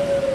you